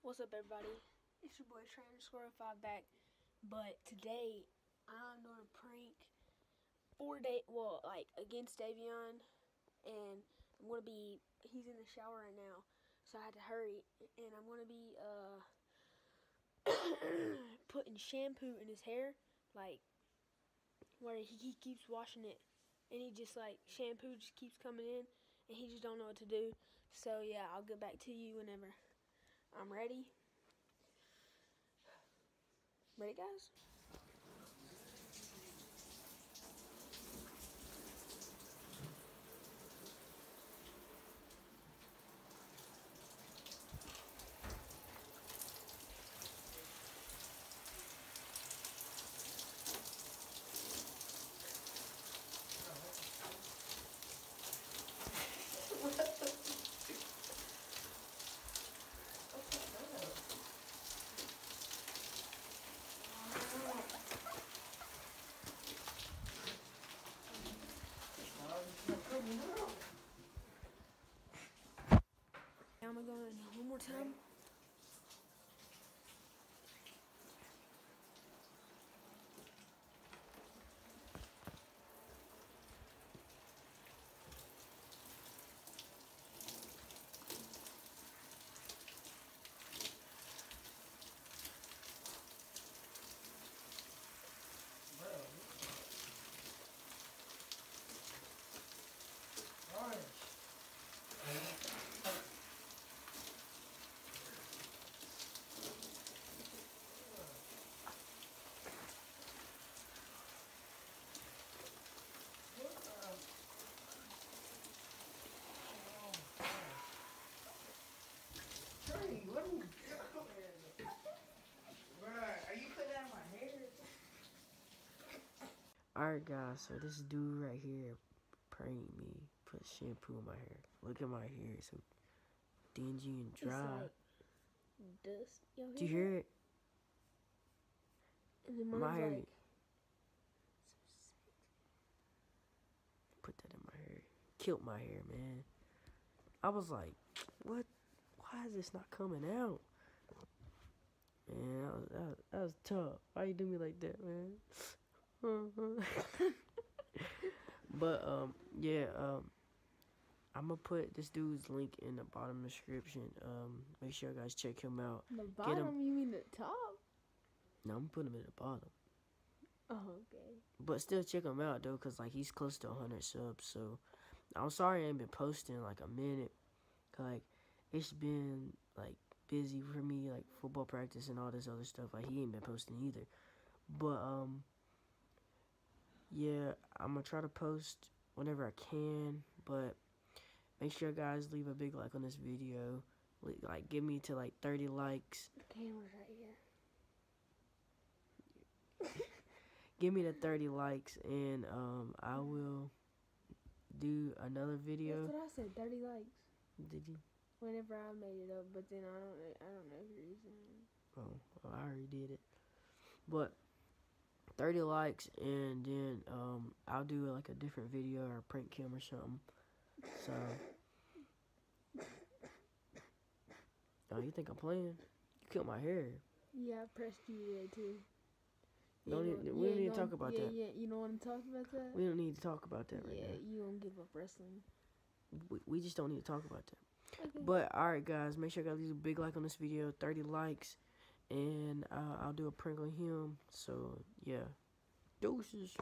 What's up, everybody? It's your boy Trey underscore five back. But today I'm doing a prank for day, well, like against Davion, and I'm gonna be. He's in the shower right now, so I had to hurry, and I'm gonna be uh putting shampoo in his hair, like where he, he keeps washing it, and he just like shampoo just keeps coming in, and he just don't know what to do. So yeah, I'll get back to you whenever. I'm ready. Ready, guys? Oh gonna go one more time. Hey, what are you doing? Bruh, are you putting out my hair? Alright guys, so this dude right here pranked me, put shampoo in my hair. Look at my hair, it's so dingy and dry. Like dust. Yo, Do you hear it? My hair. like, So sick. Put that in my hair. Killed my hair, man. I was like, what? Why is this not coming out? Man, that was, that was, that was tough. Why you do me like that, man? But um, yeah, um, I'm gonna put this dude's link in the bottom description. Um, make sure you guys check him out. the Get bottom, him. you mean the top? No, I'm putting him in the bottom. Oh, okay. But still check him out though, cause like he's close to 100 subs. So I'm sorry I ain't been posting like a minute. 'Cause like it's been like busy for me, like football practice and all this other stuff. Like he ain't been posting either. But um, yeah, I'm gonna try to post whenever I can. But make sure you guys leave a big like on this video. Li- Like give me to like 30 likes. The camera's right here. give me the 30 likes and um I will do another video. That's what I said. Thirty likes. Did you? Whenever I made it up, but then I don't. know- I don't know if you're using. Oh, well, I already did it. But 30 likes and then um I'll do like a different video or a prank cam or something. So Oh, you think I'm playing? You killed my hair. Yeah, I pressed you today too. Don't You need- know- we don't need to talk about yeah, that. Yeah, you don't want to talk about that. We don't need to talk about that right yeah, now. you don't give up wrestling. We, we just don't need to talk about that. Okay. But alright guys, make sure you guys leave a big like on this video, 30 likes, and uh, I'll do a prank on him. So yeah, deuces.